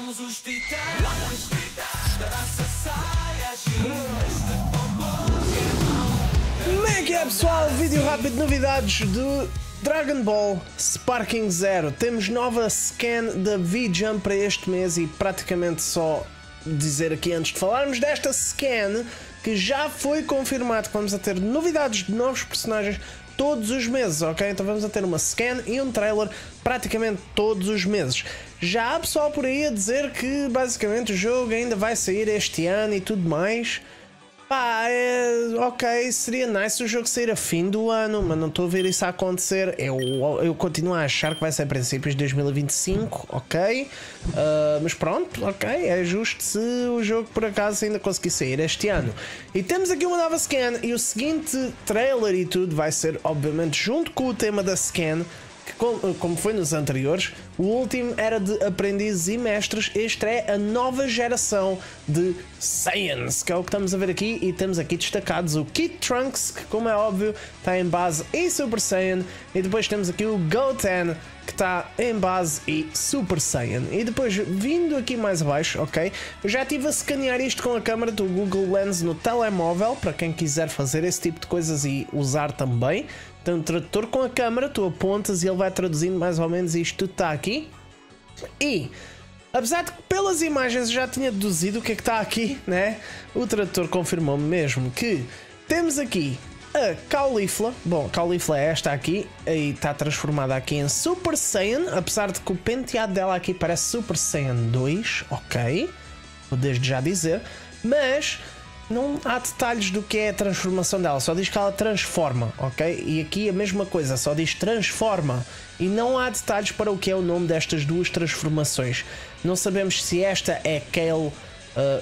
somos os titãs. Como é que é pessoal? Vídeo rápido de novidades do Dragon Ball Sparking Zero. Temos nova scan da V-Jump para este mês e praticamente só dizer aqui antes de falarmos desta scan que já foi confirmado que vamos a ter novidades de novos personagens todos os meses, ok? Então vamos a ter uma scan e um trailer praticamente todos os meses. Já há pessoal por aí a dizer que basicamente o jogo ainda vai sair este ano e tudo mais. Pá, é, ok, seria nice o jogo sair a fim do ano, mas não estou a ver isso a acontecer. Eu, eu continuo a achar que vai ser a princípios de 2025, ok? Uh, mas pronto, ok, é justo se o jogo por acaso ainda conseguir sair este ano. E temos aqui uma nova scan e o seguinte trailer e tudo vai ser, obviamente, junto com o tema da scan como foi nos anteriores, o último era de aprendizes e mestres, este é a nova geração de Saiyans, que é o que estamos a ver aqui, e temos aqui destacados o Kid Trunks, que como é óbvio está em base em Super Saiyan, e depois temos aqui o Goten, que está em base e Super Saiyan. E depois, vindo aqui mais abaixo, ok? Eu já estive a escanear isto com a câmera do Google Lens no telemóvel, para quem quiser fazer esse tipo de coisas e usar também. Tem um tradutor com a câmera, tu apontas e ele vai traduzindo mais ou menos isto tudo está aqui. E, apesar de que pelas imagens eu já tinha deduzido o que é que está aqui, né? O tradutor confirmou-me mesmo que temos aqui a Caulifla. Bom, Caulifla é esta aqui, e está transformada aqui em Super Saiyan, apesar de que o penteado dela aqui parece Super Saiyan 2, ok? Vou desde já dizer. Mas não há detalhes do que é a transformação dela, só diz que ela transforma, ok? E aqui a mesma coisa, só diz transforma e não há detalhes para o que é o nome destas duas transformações. Não sabemos se esta é Kale uh,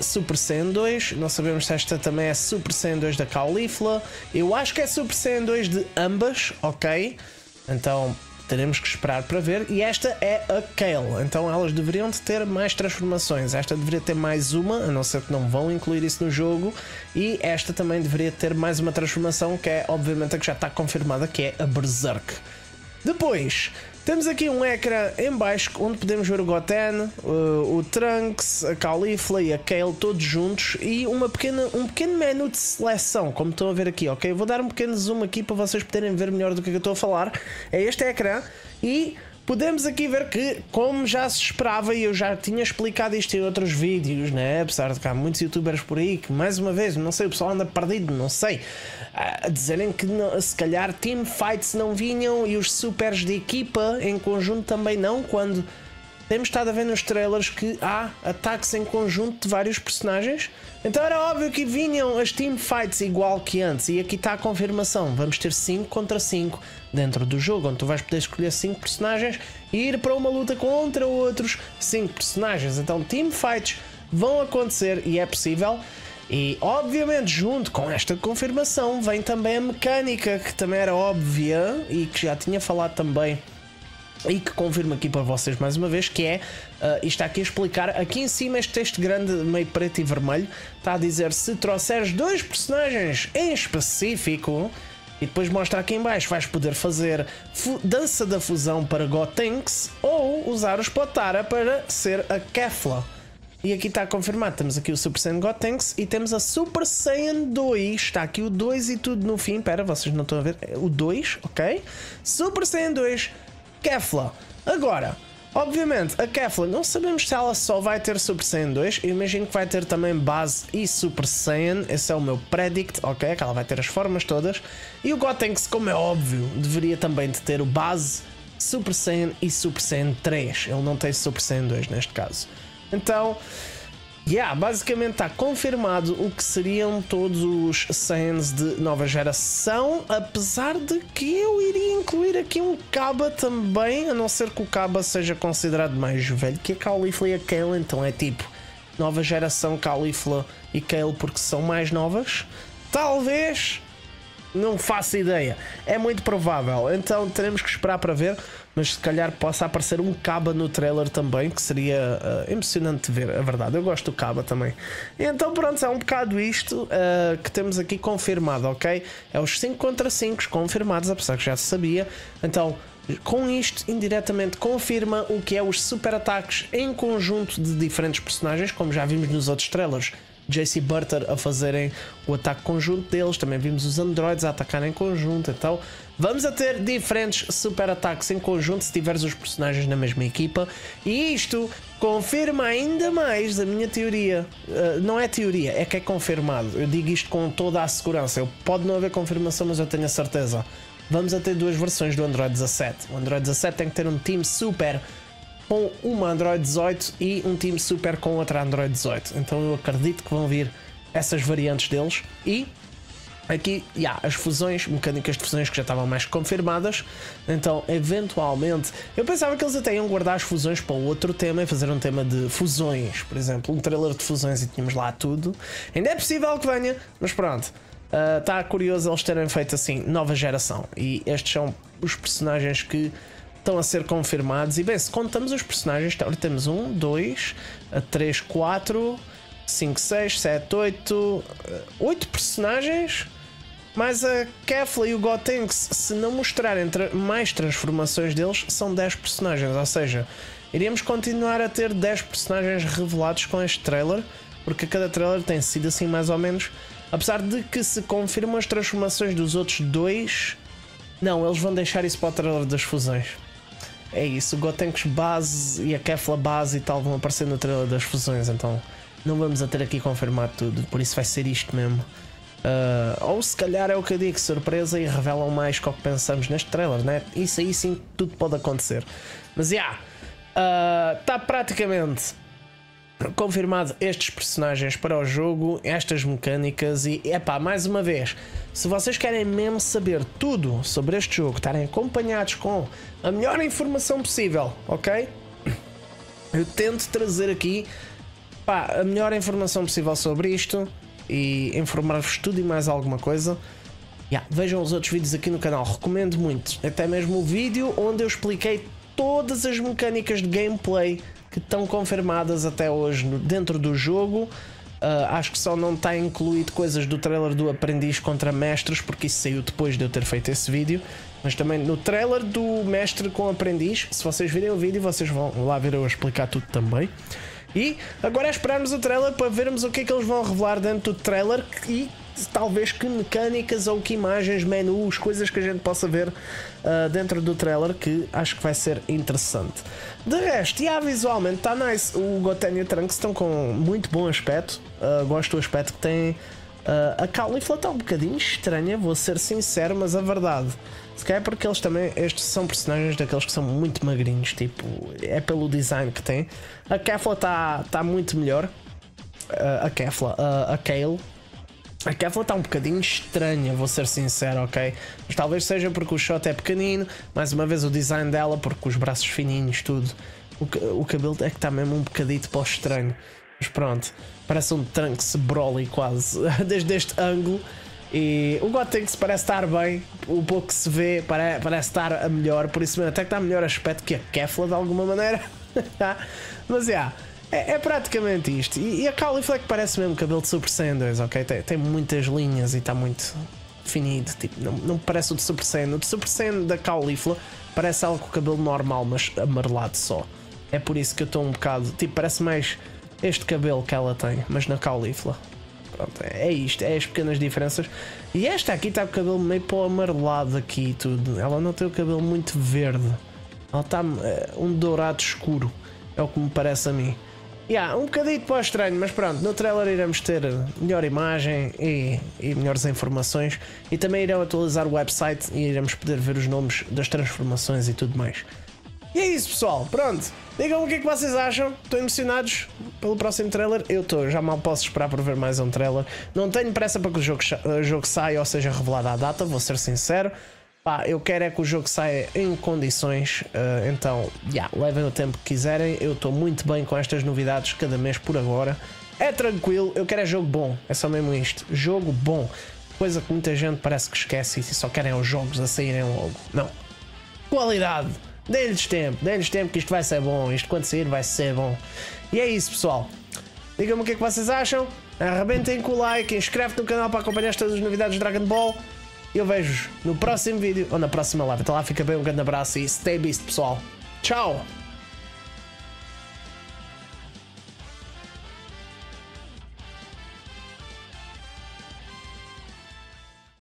Super Saiyan 2, não sabemos se esta também é Super Saiyan 2 da Caulifla. Eu acho que é Super Saiyan 2 de ambas, ok? Então teremos que esperar para ver. E esta é a Kale, então elas deveriam de ter mais transformações. Esta deveria ter mais uma, a não ser que não vão incluir isso no jogo. E esta também deveria ter mais uma transformação, que é obviamente a que já está confirmada, que é a Berserk. Depois, temos aqui um ecrã em baixo onde podemos ver o Goten, o, o Trunks, a Caulifla e a Kale todos juntos e uma pequena, um pequeno menu de seleção, como estão a ver aqui, ok? Vou dar um pequeno zoom aqui para vocês poderem ver melhor do que eu estou a falar. É este ecrã e podemos aqui ver que, como já se esperava, e eu já tinha explicado isto em outros vídeos, né? apesar de que há muitos youtubers por aí que, mais uma vez, não sei, o pessoal anda perdido, não sei, a dizerem que se calhar team fights não vinham e os supers de equipa em conjunto também não, quando temos estado a ver nos trailers que há ataques em conjunto de vários personagens. Então era óbvio que vinham as team fights igual que antes. E aqui está a confirmação. Vamos ter 5 contra 5 dentro do jogo, onde tu vais poder escolher 5 personagens e ir para uma luta contra outros 5 personagens. Então team fights vão acontecer e é possível. E obviamente, junto com esta confirmação, vem também a mecânica, que também era óbvia e que já tinha falado também e que confirmo aqui para vocês mais uma vez que é, uh, está aqui a explicar, aqui em cima este texto grande meio preto e vermelho está a dizer se trouxeres dois personagens em específico e depois mostra aqui em baixo vais poder fazer dança da fusão para Gotenks ou usar os Potara para ser a Kefla. E aqui está confirmado, temos aqui o Super Saiyan Gotenks e temos a Super Saiyan 2, está aqui o 2 e tudo no fim, pera, vocês não estão a ver, o 2, ok? Super Saiyan 2 Kefla. Agora, obviamente, a Kefla não sabemos se ela só vai ter Super Saiyan 2. Eu imagino que vai ter também base e Super Saiyan. Esse é o meu predict, ok? Que ela vai ter as formas todas. E o Gotenks, como é óbvio, deveria também de ter o base Super Saiyan e Super Saiyan 3. Ele não tem Super Saiyan 2 neste caso. Então, Yeah, basicamente está confirmado o que seriam todos os Saiyans de nova geração, apesar de que eu iria incluir aqui um Kaba também, a não ser que o Kaba seja considerado mais velho que a Caulifla e a Kale, então é tipo nova geração Caulifla e Kale porque são mais novas. Talvez não faço ideia. É muito provável. Então teremos que esperar para ver. Mas se calhar possa aparecer um Caba no trailer também, que seria uh, emocionante ver, a verdade. Eu gosto do Caba também. Então pronto, é um bocado isto uh, que temos aqui confirmado, ok? É os 5 contra 5 confirmados, apesar que já se sabia. Então Com isto, indiretamente confirma o que é os super ataques em conjunto de diferentes personagens, como já vimos nos outros trailers. JC Butter a fazerem o ataque conjunto deles, também vimos os androids a atacarem em conjunto, então vamos a ter diferentes super ataques em conjunto se tiveres os personagens na mesma equipa e isto confirma ainda mais a minha teoria. Uh, não é teoria, é que é confirmado. Eu digo isto com toda a segurança. Eu, pode não haver confirmação, mas eu tenho a certeza. Vamos a ter duas versões do Android 17. O Android 17 tem que ter um time super com uma Android 18 e um time super com outra Android 18. Então eu acredito que vão vir essas variantes deles e aqui yeah, as fusões, mecânicas de fusões que já estavam mais confirmadas. Então, eventualmente, eu pensava que eles até iam guardar as fusões para outro tema e fazer um tema de fusões, por exemplo, um trailer de fusões e tínhamos lá tudo. Ainda é possível que venha, mas pronto. Está uh, curioso eles terem feito assim, nova geração. E estes são os personagens que estão a ser confirmados. E bem, se contamos os personagens, agora temos 1, 2, 3, 4, 5, 6, 7, 8, 8 personagens. Mas a Kefla e o Gotenks, se não mostrarem tra mais transformações deles, são 10 personagens. Ou seja, iríamos continuar a ter 10 personagens revelados com este trailer, porque cada trailer tem sido assim mais ou menos. Apesar de que se confirmam as transformações dos outros dois, não, eles vão deixar isso para o trailer das fusões. É isso, o Gotenks base e a Kefla base e tal vão aparecer no trailer das fusões, então não vamos a ter aqui confirmado tudo, por isso vai ser isto mesmo. Uh, ou se calhar é o que eu digo, surpresa e revelam mais que o que pensamos neste trailer, né? Isso aí sim tudo pode acontecer. Mas já, yeah, está uh, praticamente confirmado estes personagens para o jogo, estas mecânicas e é pá, mais uma vez, se vocês querem mesmo saber tudo sobre este jogo, estarem acompanhados com a melhor informação possível, ok? Eu tento trazer aqui pá, a melhor informação possível sobre isto e informar-vos tudo e mais alguma coisa. Yeah, vejam os outros vídeos aqui no canal, recomendo muito. Até mesmo o vídeo onde eu expliquei todas as mecânicas de gameplay que estão confirmadas até hoje dentro do jogo. Uh, acho que só não está incluído coisas do trailer do Aprendiz contra Mestres, porque isso saiu depois de eu ter feito esse vídeo. Mas também no trailer do Mestre com Aprendiz, se vocês virem o vídeo, vocês vão lá ver eu explicar tudo também. E agora é esperarmos o trailer para vermos o que é que eles vão revelar dentro do trailer e talvez que mecânicas ou que imagens, menus, coisas que a gente possa ver uh, dentro do trailer que acho que vai ser interessante. De resto, yeah, visualmente está nice. O Goten e o Trunks estão com muito bom aspecto. Uh, gosto do aspecto que tem. Uh, a Caulifla está um bocadinho estranha, vou ser sincero, mas a verdade. Se calhar é porque eles também. Estes são personagens daqueles que são muito magrinhos, tipo. É pelo design que tem. A Kefla está tá muito melhor. A Kefla, uh, a Kale a Kefla está um bocadinho estranha, vou ser sincero, ok? Mas talvez seja porque o shot é pequenino, mais uma vez o design dela, porque os braços fininhos, tudo. O, o cabelo é que está mesmo um bocadito para estranho. Mas pronto, parece um Trunks Broly quase, desde este ângulo. E o Gotenks parece estar bem, o pouco que se vê parece, parece estar a melhor, por isso mesmo até que está melhor aspecto que a Kefla de alguma maneira. Mas. Yeah. É, é, praticamente isto. E, e a Caulifla parece mesmo cabelo de Super Saiyan 2, ok? Tem, tem muitas linhas e está muito definido. Tipo, não, não parece o de Super Saiyan. O de Super Saiyan da Caulifla parece algo com cabelo normal, mas amarelado só. É por isso que eu estou um bocado. Tipo, parece mais este cabelo que ela tem, mas na Caulifla. Pronto, é isto, é as pequenas diferenças. E esta aqui está com o cabelo meio o amarelado aqui e tudo. Ela não tem o cabelo muito verde. Ela está é, um dourado escuro. É o que me parece a mim. Yeah, um bocadinho para estranho, mas pronto, no trailer iremos ter melhor imagem e, e, melhores informações e também irão atualizar o website e iremos poder ver os nomes das transformações e tudo mais. E é isso pessoal, pronto, digam o que é que vocês acham, estão emocionados pelo próximo trailer? Eu estou, já mal posso esperar por ver mais um trailer. Não tenho pressa para que o jogo, o jogo saia ou seja revelado à data, vou ser sincero. Pá, eu quero é que o jogo saia em condições, uh, então, yeah, levem o tempo que quiserem. Eu estou muito bem com estas novidades cada mês por agora. É tranquilo, eu quero é jogo bom, é só mesmo isto. Jogo bom. Coisa que muita gente parece que esquece e só querem os jogos a saírem logo. Não. Qualidade. Dê-lhes tempo, dê-lhes tempo que isto vai ser bom. Isto quando sair vai ser bom. E é isso, pessoal. Digam-me o que é que vocês acham. Arrebentem com o like, inscreve-te no canal para acompanhar estas novidades de Dragon Ball. Eu vejo no próximo vídeo ou na próxima live. Até lá, fica bem, um grande abraço e stay beast, pessoal. Tchau!